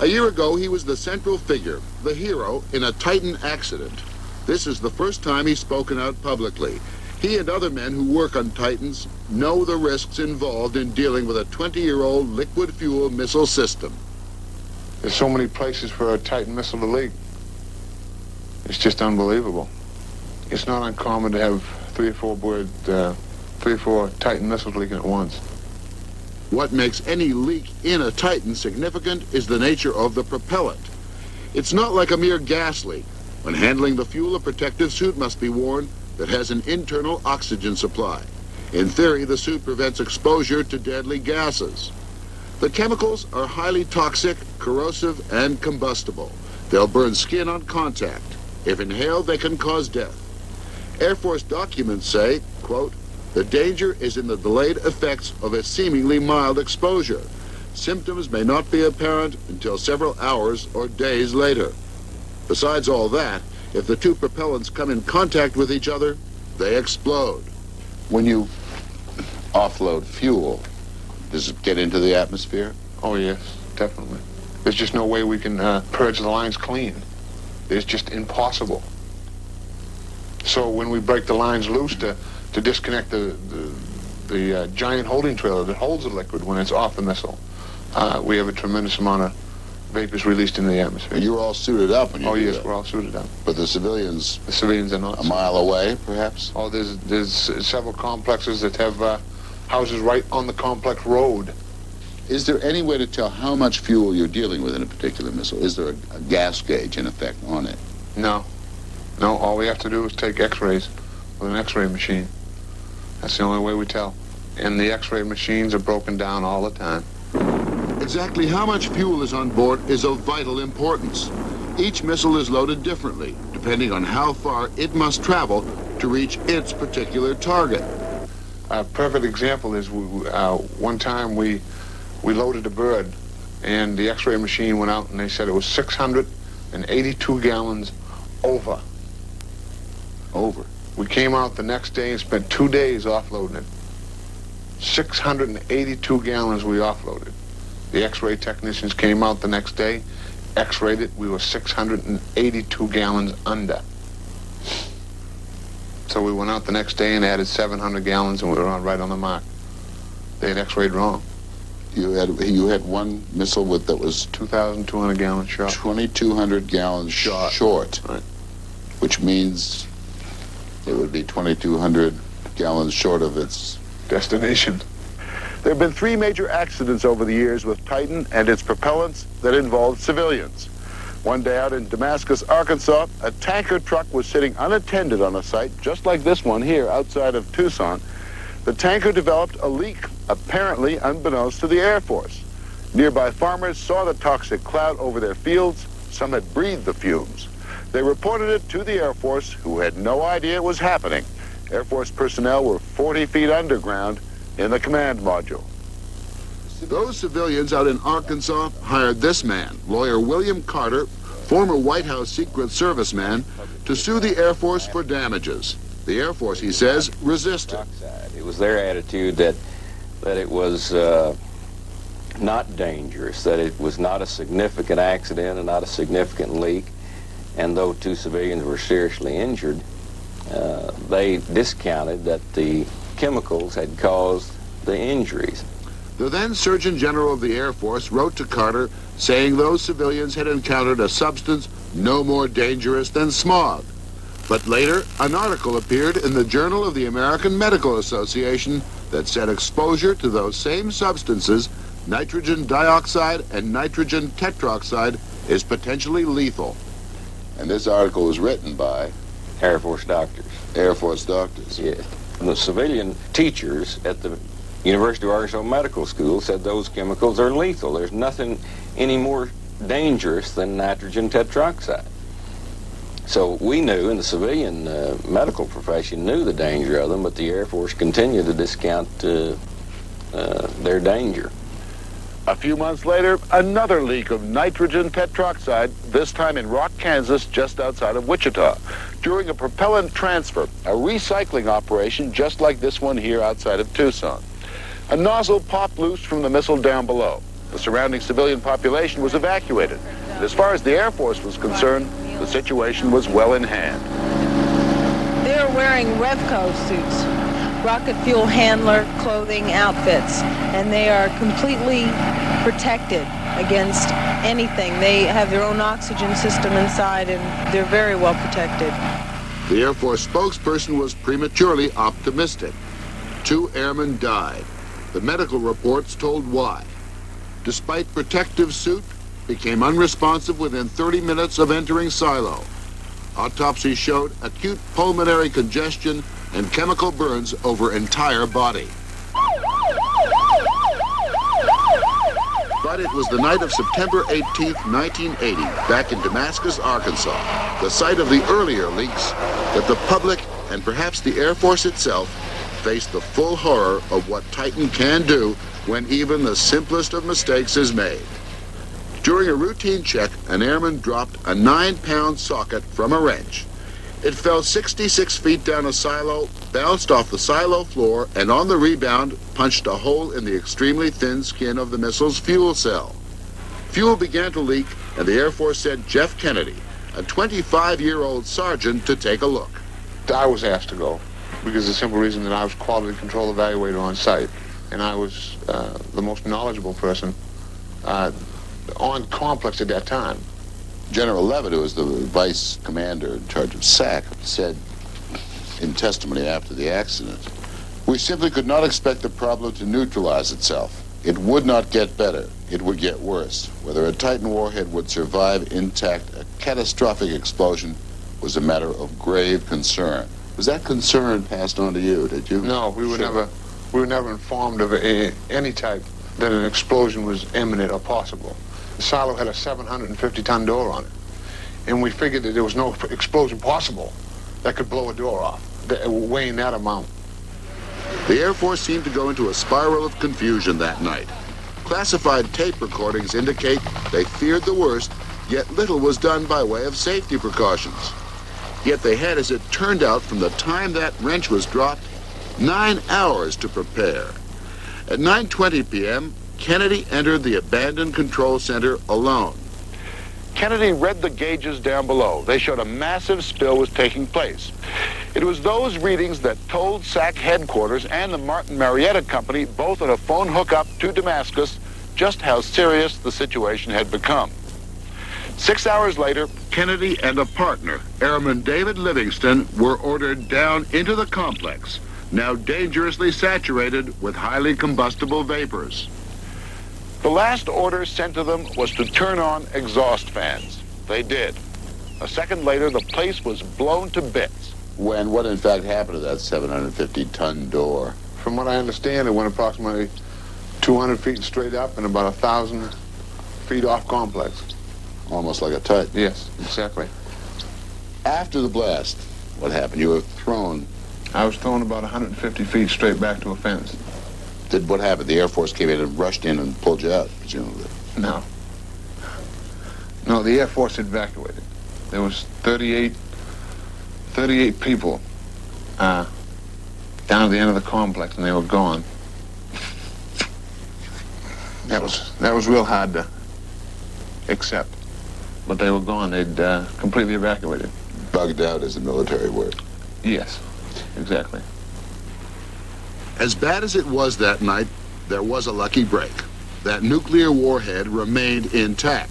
A year ago, he was the central figure, the hero, in a Titan accident. This is the first time he's spoken out publicly. He and other men who work on Titans know the risks involved in dealing with a 20-year-old liquid fuel missile system. There's so many places for a Titan missile to leak. It's just unbelievable. It's not uncommon to have three or four bird, uh, three or four Titan missiles leaking at once. What makes any leak in a Titan significant is the nature of the propellant. It's not like a mere gas leak. When handling the fuel, a protective suit must be worn that has an internal oxygen supply. In theory, the suit prevents exposure to deadly gases. The chemicals are highly toxic, corrosive, and combustible. They'll burn skin on contact. If inhaled, they can cause death. Air Force documents say, quote, the danger is in the delayed effects of a seemingly mild exposure. Symptoms may not be apparent until several hours or days later. Besides all that, if the two propellants come in contact with each other, they explode. When you offload fuel, does it get into the atmosphere? Oh, yes, definitely. There's just no way we can uh, purge the lines clean. It's just impossible. So when we break the lines loose to, to disconnect the, the, the uh, giant holding trailer that holds the liquid when it's off the missile, uh, we have a tremendous amount of vapors released into the atmosphere. You're all suited up when you Oh, yes, that. we're all suited up. But the civilians, The civilians are not. a mile away, perhaps? Oh, there's, there's several complexes that have uh, houses right on the complex road. Is there any way to tell how much fuel you're dealing with in a particular missile? Is there a, a gas gauge, in effect, on it? No. No, all we have to do is take x-rays with an x-ray machine. That's the only way we tell. And the x-ray machines are broken down all the time. Exactly how much fuel is on board is of vital importance. Each missile is loaded differently, depending on how far it must travel to reach its particular target. A perfect example is we, uh, one time we we loaded a bird, and the X-ray machine went out, and they said it was 682 gallons over. Over. We came out the next day and spent two days offloading it. 682 gallons we offloaded. The X-ray technicians came out the next day, X-rayed it. We were 682 gallons under. So we went out the next day and added 700 gallons, and we were on, right on the mark. They had X-rayed wrong. You had you had one missile with that was 2,200 gallons short. 2,200 gallons short. short Right. which means it would be 2,200 gallons short of its Destination. There have been three major accidents over the years with Titan and its propellants that involved civilians. One day out in Damascus, Arkansas, a tanker truck was sitting unattended on a site just like this one here outside of Tucson. The tanker developed a leak, apparently unbeknownst to the Air Force. Nearby farmers saw the toxic cloud over their fields. Some had breathed the fumes. They reported it to the Air Force, who had no idea it was happening. Air Force personnel were 40 feet underground in the command module. Those civilians out in Arkansas hired this man, lawyer William Carter, former White House Secret Service man, to sue the Air Force for damages. The Air Force, he says, resisted. It was their attitude that that it was uh, not dangerous, that it was not a significant accident and not a significant leak. And though two civilians were seriously injured, uh, they discounted that the chemicals had caused the injuries. The then Surgeon General of the Air Force wrote to Carter saying those civilians had encountered a substance no more dangerous than smog. But later, an article appeared in the Journal of the American Medical Association that said exposure to those same substances, nitrogen dioxide and nitrogen tetroxide, is potentially lethal. And this article was written by Air Force doctors. Air Force doctors. Yes. The civilian teachers at the University of Arkansas Medical School said those chemicals are lethal. There's nothing any more dangerous than nitrogen tetroxide. So we knew, and the civilian uh, medical profession knew the danger of them, but the Air Force continued to discount uh, uh, their danger. A few months later, another leak of nitrogen tetroxide, this time in Rock, Kansas, just outside of Wichita. During a propellant transfer, a recycling operation just like this one here outside of Tucson. A nozzle popped loose from the missile down below. The surrounding civilian population was evacuated. And as far as the Air Force was concerned, the situation was well in hand. They're wearing Revco suits, rocket fuel handler clothing outfits, and they are completely protected against anything. They have their own oxygen system inside, and they're very well protected. The Air Force spokesperson was prematurely optimistic. Two airmen died. The medical reports told why. Despite protective suit, became unresponsive within 30 minutes of entering silo. Autopsy showed acute pulmonary congestion and chemical burns over entire body. But it was the night of September 18, 1980, back in Damascus, Arkansas, the site of the earlier leaks, that the public and perhaps the Air Force itself faced the full horror of what Titan can do when even the simplest of mistakes is made. During a routine check, an airman dropped a nine-pound socket from a wrench. It fell 66 feet down a silo, bounced off the silo floor, and on the rebound, punched a hole in the extremely thin skin of the missile's fuel cell. Fuel began to leak, and the Air Force sent Jeff Kennedy, a 25-year-old sergeant, to take a look. I was asked to go because the simple reason that I was quality control evaluator on site, and I was uh, the most knowledgeable person uh, on complex at that time. General Leavitt, who was the vice commander in charge of SAC, said in testimony after the accident, we simply could not expect the problem to neutralize itself. It would not get better. It would get worse. Whether a Titan warhead would survive intact, a catastrophic explosion was a matter of grave concern. Was that concern passed on to you, did you? No, we were Sure. never we were never informed of a, any type that an explosion was imminent or possible. The silo had a 750 ton door on it, and we figured that there was no explosion possible that could blow a door off, weighing that amount. The Air Force seemed to go into a spiral of confusion that night. Classified tape recordings indicate they feared the worst, yet little was done by way of safety precautions. Yet they had, as it turned out, from the time that wrench was dropped, nine hours to prepare. At 9.20 p.m., Kennedy entered the abandoned control center alone. Kennedy read the gauges down below. They showed a massive spill was taking place. It was those readings that told SAC headquarters and the Martin Marietta Company, both on a phone hookup to Damascus, just how serious the situation had become. Six hours later, Kennedy and a partner, Airman David Livingston, were ordered down into the complex, now dangerously saturated with highly combustible vapors. The last order sent to them was to turn on exhaust fans. They did. A second later, the place was blown to bits. When what in fact happened to that 750-ton door? From what I understand, it went approximately 200 feet straight up and about a thousand feet off complex. Almost like a Titan. Yes, exactly. After the blast, what happened? You were thrown. I was thrown about 150 feet straight back to a fence. Did what happened? The Air Force came in and rushed in and pulled you out, presumably. No. No, the Air Force evacuated. There was 38, 38 people uh, down at the end of the complex, and they were gone. That was that was real hard to accept, but they were gone. They'd uh, completely evacuated. Bugged out is a military word. Yes, exactly. As bad as it was that night, there was a lucky break. That nuclear warhead remained intact.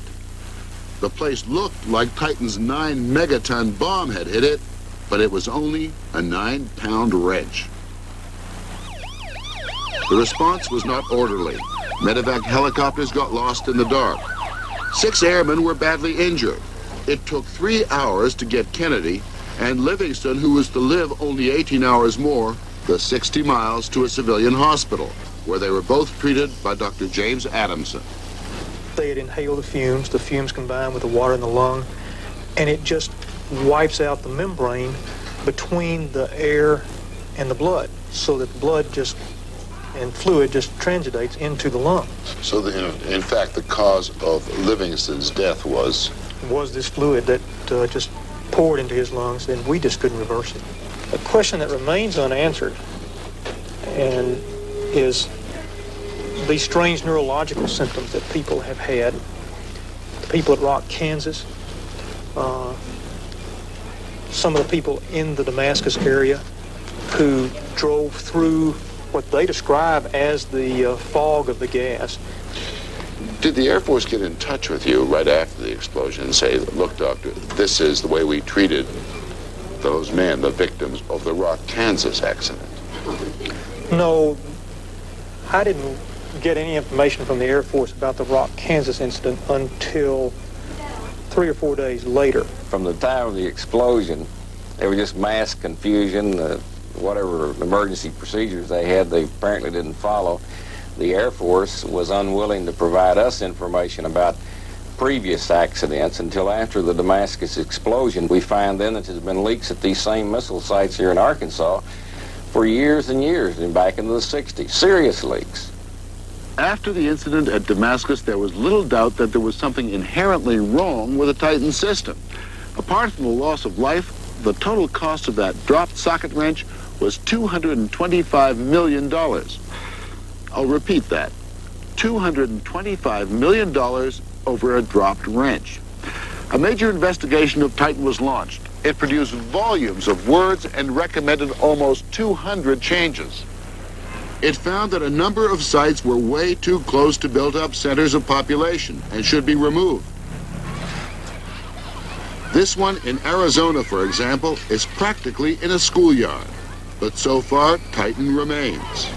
The place looked like Titan's nine megaton bomb had hit it, but it was only a nine pound wrench. The response was not orderly. Medevac helicopters got lost in the dark. Six airmen were badly injured. It took three hours to get Kennedy and Livingston, who was to live only 18 hours more, the 60 miles to a civilian hospital, where they were both treated by Dr. James Adamson. They had inhaled the fumes. The fumes combined with the water in the lung, and it just wipes out the membrane between the air and the blood so that the blood just and fluid just transitates into the lungs. So, the, in, in fact, the cause of Livingston's death was was this fluid that uh, just poured into his lungs, and we just couldn't reverse it. A question that remains unanswered and is these strange neurological symptoms that people have had. The people at Rock, Kansas, uh, some of the people in the Damascus area who drove through what they describe as the uh, fog of the gas. Did the Air Force get in touch with you right after the explosion and say, look, doctor, this is the way we treated those men, the victims of the Rock, Kansas accident? No, I didn't get any information from the Air Force about the Rock, Kansas incident until three or four days later. From the time of the explosion, there was just mass confusion. Uh, whatever emergency procedures they had, they apparently didn't follow. The Air Force was unwilling to provide us information about previous accidents until after the Damascus explosion. We find then that there's been leaks at these same missile sites here in Arkansas for years and years, and back into the 60s. Serious leaks. After the incident at Damascus, there was little doubt that there was something inherently wrong with the Titan system. Apart from the loss of life, the total cost of that dropped socket wrench was $225 million. I'll repeat that. $225 million over a dropped wrench. A major investigation of Titan was launched. It produced volumes of words and recommended almost 200 changes. It found that a number of sites were way too close to built-up centers of population and should be removed. This one in Arizona, for example, is practically in a schoolyard. But so far, Titan remains.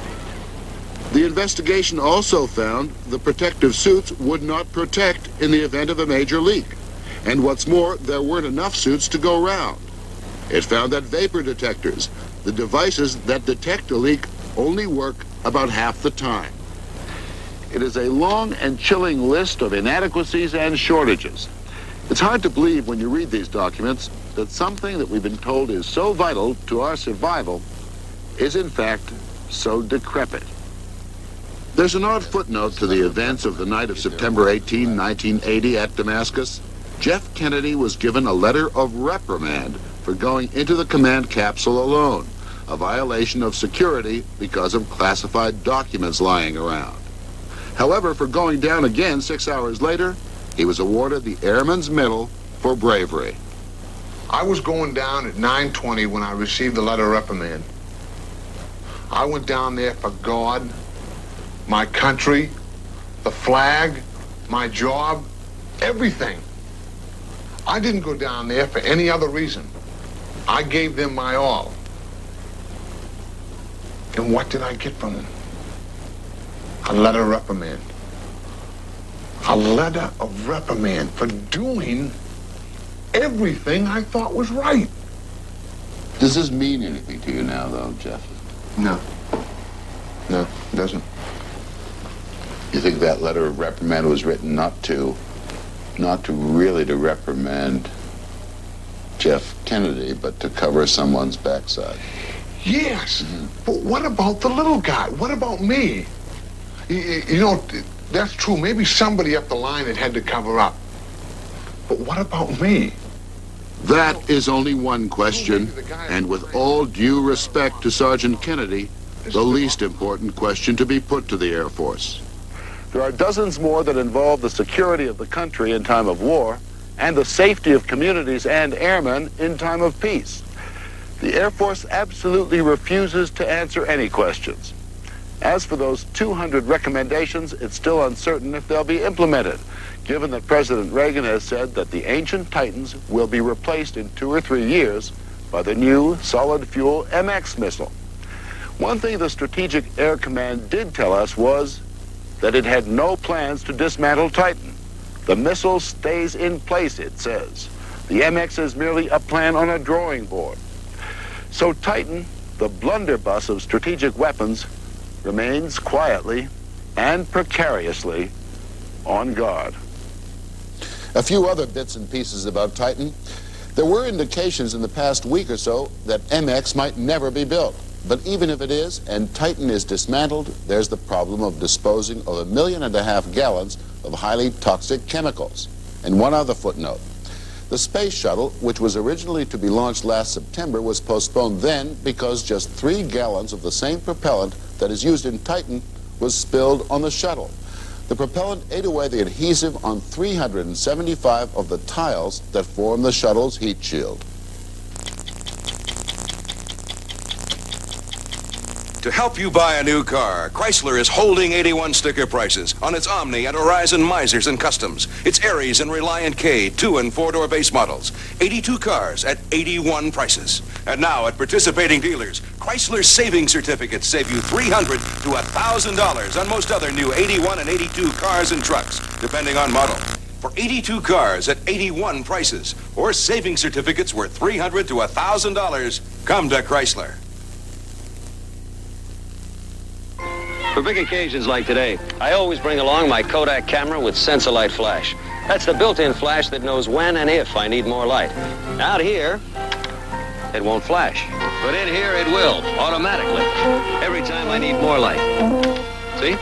The investigation also found the protective suits would not protect in the event of a major leak. And what's more, there weren't enough suits to go round. It found that vapor detectors, the devices that detect a leak, only work about half the time. It is a long and chilling list of inadequacies and shortages. It's hard to believe when you read these documents that something that we've been told is so vital to our survival is in fact so decrepit. There's an odd footnote to the events of the night of September 18, 1980 at Damascus. Jeff Kennedy was given a letter of reprimand for going into the command capsule alone, a violation of security because of classified documents lying around. However, for going down again six hours later, he was awarded the Airman's Medal for bravery. I was going down at 9.20 when I received the letter of reprimand. I went down there for God, my country, the flag, my job, everything. I didn't go down there for any other reason. I gave them my all. And what did I get from them? A letter of reprimand. A letter of reprimand for doing everything I thought was right. Does this mean anything to you now, though, Jeff? No. No, it doesn't. You think that letter of reprimand was written not to, not to really to reprimand Jeff Kennedy, but to cover someone's backside? Yes, mm-hmm. but what about the little guy? What about me? You, you know, that's true. Maybe somebody up the line had had to cover up. But what about me? That is only one question, and with all due respect to Sergeant Kennedy, the least important question to be put to the Air Force. There are dozens more that involve the security of the country in time of war and the safety of communities and airmen in time of peace. The Air Force absolutely refuses to answer any questions. As for those 200 recommendations, it's still uncertain if they'll be implemented, given that President Reagan has said that the ancient Titans will be replaced in two or three years by the new solid-fuel MX missile. One thing the Strategic Air Command did tell us was that it had no plans to dismantle Titan. The missile stays in place, it says. The MX is merely a plan on a drawing board. So Titan, the blunderbuss of strategic weapons, remains quietly and precariously on guard. A few other bits and pieces about Titan. There were indications in the past week or so that MX might never be built. But even if it is, and Titan is dismantled, there's the problem of disposing of a million and a half gallons of highly toxic chemicals. And one other footnote. The space shuttle, which was originally to be launched last September, was postponed then because just three gallons of the same propellant that is used in Titan was spilled on the shuttle. The propellant ate away the adhesive on 375 of the tiles that form the shuttle's heat shield. To help you buy a new car, Chrysler is holding 81 sticker prices on its Omni and Horizon Misers and Customs, its Aries and Reliant K two and four-door base models. 82 cars at 81 prices. And now at participating dealers, Chrysler saving certificates save you 300 to $1,000 on most other new 81 and 82 cars and trucks, depending on model. For 82 cars at 81 prices, or saving certificates worth 300 to $1,000, come to Chrysler. For big occasions like today, I always bring along my Kodak camera with Sensalite flash. That's the built-in flash that knows when and if I need more light. Out here, it won't flash. But in here, it will, automatically, every time I need more light. See?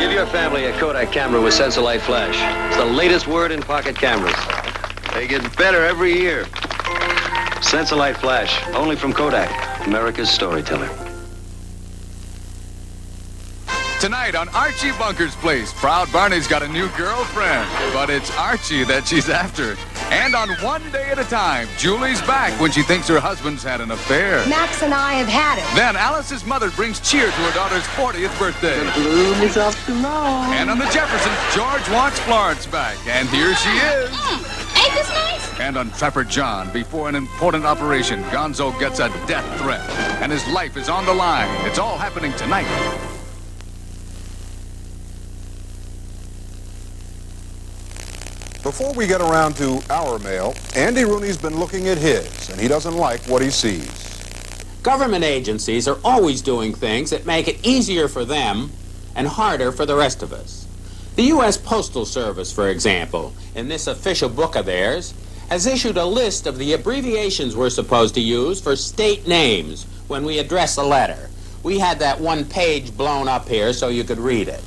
Give your family a Kodak camera with Sensalite flash. It's the latest word in pocket cameras. They get better every year. Sensalite flash, only from Kodak, America's storyteller. Tonight on Archie Bunker's Place, Proud Barney's got a new girlfriend, but it's Archie that she's after. And on One Day at a Time, Julie's back when she thinks her husband's had an affair. Max and I have had it. Then Alice's mother brings cheer to her daughter's 40th birthday. The bloom is off tomorrow. And on the Jeffersons, George wants Florence back, and here she is. Mm, ain't this nice? And on Trapper John, before an important operation, Gonzo gets a death threat, and his life is on the line. It's all happening tonight. Before we get around to our mail, Andy Rooney's been looking at his, and he doesn't like what he sees. Government agencies are always doing things that make it easier for them and harder for the rest of us. The U.S. Postal Service, for example, in this official book of theirs, has issued a list of the abbreviations we're supposed to use for state names when we address a letter. We had that one page blown up here so you could read it.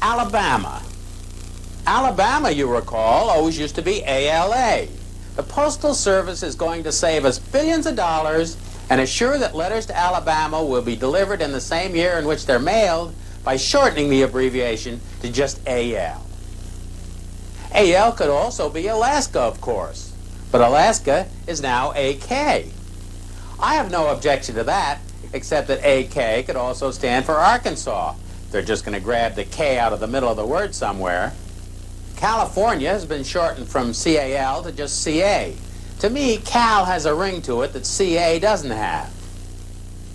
Alabama. Alabama, you recall, always used to be ALA. The Postal Service is going to save us billions of dollars and assure that letters to Alabama will be delivered in the same year in which they're mailed by shortening the abbreviation to just AL. AL could also be Alaska, of course, but Alaska is now AK. I have no objection to that, except that AK could also stand for Arkansas. They're just going to grab the K out of the middle of the word somewhere. California has been shortened from CAL to just CA. To me, Cal has a ring to it that CA doesn't have.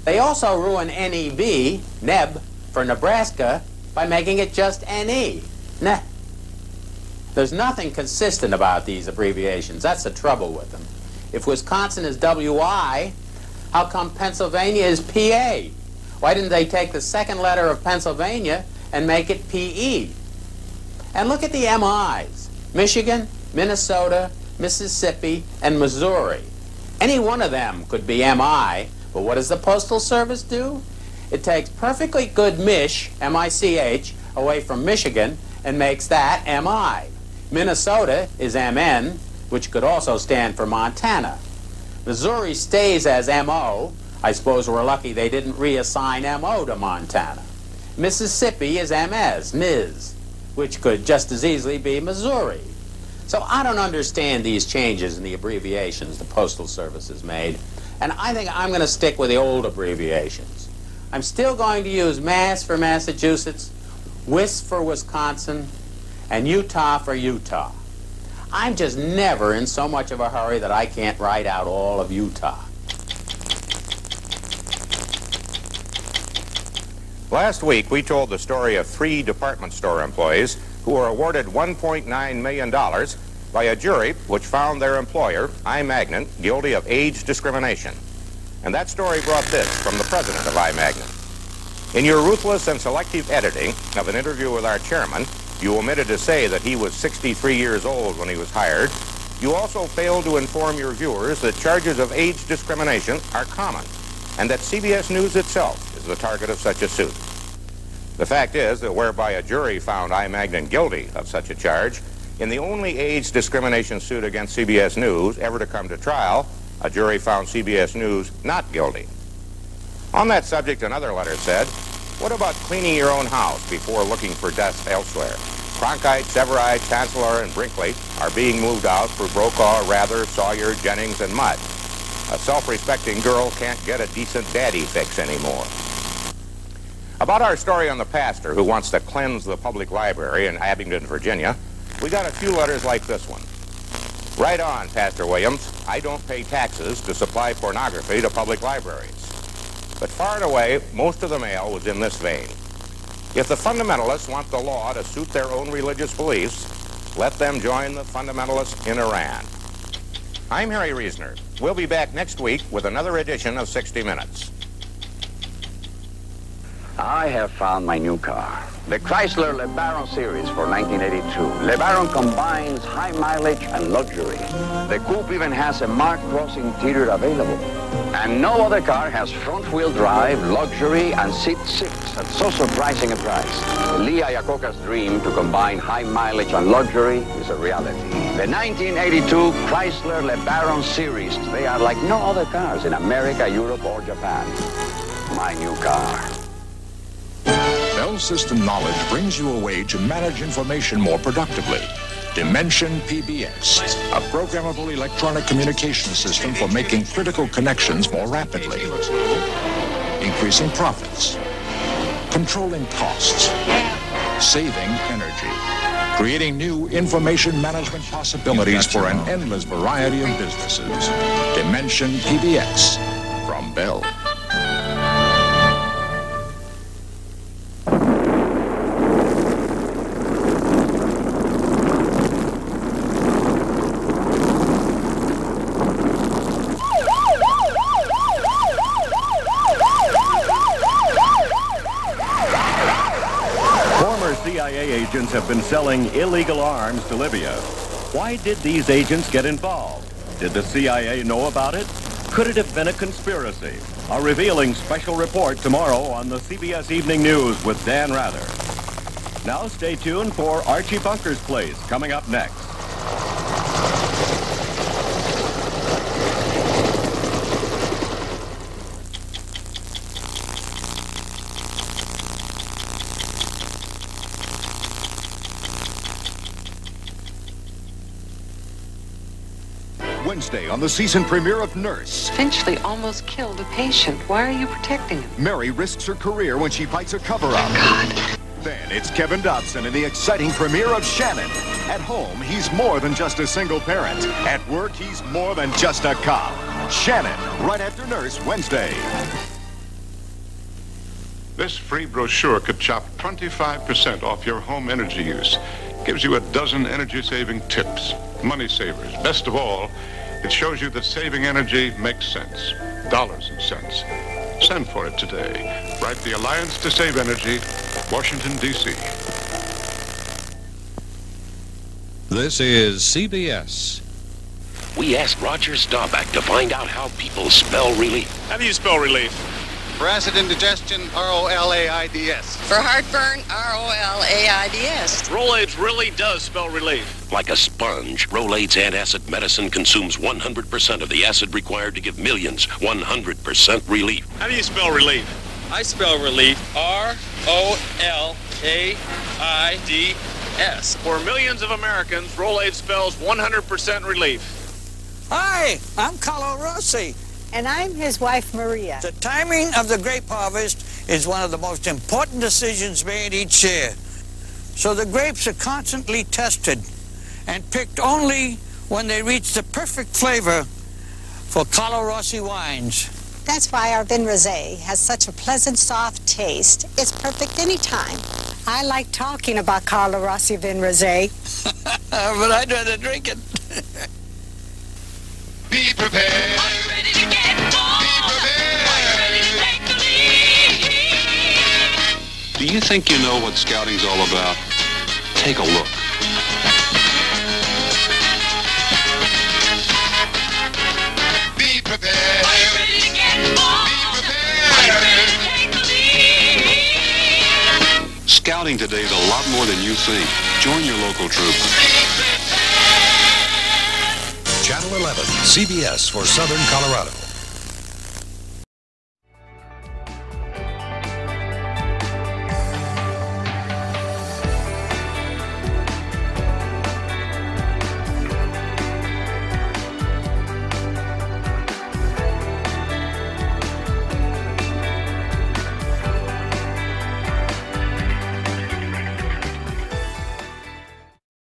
They also ruin NEB, NEB, for Nebraska by making it just NE. Nah. There's nothing consistent about these abbreviations. That's the trouble with them. If Wisconsin is WI, how come Pennsylvania is PA? Why didn't they take the second letter of Pennsylvania and make it PE? And look at the MIs. Michigan, Minnesota, Mississippi, and Missouri. Any one of them could be MI, but what does the Postal Service do? It takes perfectly good Mich, M-I-C-H, away from Michigan and makes that MI. Minnesota is MN, which could also stand for Montana. Missouri stays as MO. I suppose we're lucky they didn't reassign MO to Montana. Mississippi is MS, Ms, which could just as easily be Missouri. So I don't understand these changes in the abbreviations the Postal Service has made, and I think I'm going to stick with the old abbreviations. I'm still going to use Mass for Massachusetts, WIS for Wisconsin, and Utah for Utah. I'm just never in so much of a hurry that I can't write out all of Utah. Last week, we told the story of three department store employees who were awarded $1.9 million by a jury which found their employer, I. Magnin, guilty of age discrimination. And that story brought this from the president of I. Magnin. In your ruthless and selective editing of an interview with our chairman, you omitted to say that he was 63 years old when he was hired, You also failed to inform your viewers that charges of age discrimination are common and that CBS News itself is the target of such a suit. The fact is that whereby a jury found I. Magnin guilty of such a charge, in the only age discrimination suit against CBS News ever to come to trial, a jury found CBS News not guilty. On that subject, another letter said, what about cleaning your own house before looking for dust elsewhere? Cronkite, Sevareid, Chancellor, and Brinkley are being moved out for Brokaw, Rather, Sawyer, Jennings, and Mudd. A self-respecting girl can't get a decent daddy fix anymore. About our story on the pastor who wants to cleanse the public library in Abingdon, Virginia, we got a few letters like this one. Right on, Pastor Williams. I don't pay taxes to supply pornography to public libraries. But far and away, most of the mail was in this vein. If the fundamentalists want the law to suit their own religious beliefs, let them join the fundamentalists in Iran. I'm Harry Reasoner. We'll be back next week with another edition of 60 Minutes. I have found my new car. The Chrysler LeBaron series for 1982. LeBaron combines high mileage and luxury. The coupe even has a Mark Cross interior available. And no other car has front-wheel drive, luxury, and seat six at so surprising a price. Lee Iacocca's dream to combine high mileage and luxury is a reality. The 1982 Chrysler LeBaron series. They are like no other cars in America, Europe, or Japan. My new car. Bell System Knowledge brings you a way to manage information more productively. Dimension PBX, a programmable electronic communication system for making critical connections more rapidly, increasing profits, controlling costs, saving energy, creating new information management possibilities for an endless variety of businesses. Dimension PBX from Bell. Agents have been selling illegal arms to Libya. Why did these agents get involved? Did the CIA know about it? Could it have been a conspiracy? A revealing special report tomorrow on the CBS Evening News with Dan Rather. Now stay tuned for Archie Bunker's Place coming up next. Wednesday on the season premiere of Nurse. Finchley almost killed a patient. Why are you protecting him? Mary risks her career when she fights a cover-up. Oh, God. Then it's Kevin Dobson in the exciting premiere of Shannon. At home, he's more than just a single parent. At work, he's more than just a cop. Shannon, right after Nurse, Wednesday. This free brochure could chop 25% off your home energy use. Gives you a dozen energy-saving tips, money savers. Best of all, it shows you that saving energy makes sense. Dollars and cents. Send for it today. Write the Alliance to Save Energy, Washington, D.C. This is CBS. We asked Roger Staubach to find out how people spell relief. How do you spell relief? For acid indigestion, R-O-L-A-I-D-S. For heartburn, R-O-L-A-I-D-S. Rolaids really does spell relief. Like a sponge, Rolaids antacid medicine consumes 100% of the acid required to give millions 100% relief. How do you spell relief? I spell relief R-O-L-A-I-D-S. For millions of Americans, Rolaids spells 100% relief. Hi, I'm Carlo Rossi. And I'm his wife, Maria. The timing of the grape harvest is one of the most important decisions made each year. So the grapes are constantly tested and picked only when they reach the perfect flavor for Carlo Rossi wines. That's why our Vin Rosé has such a pleasant, soft taste. It's perfect anytime. I like talking about Carlo Rossi Vin Rosé. but I'd rather drink it. Be prepared. Do you think you know what scouting's all about? Take a look. Be prepared. Are you ready to get involved? Be prepared. Are you ready to take the lead? Scouting today is a lot more than you think. Join your local troop. Channel 11, CBS for Southern Colorado.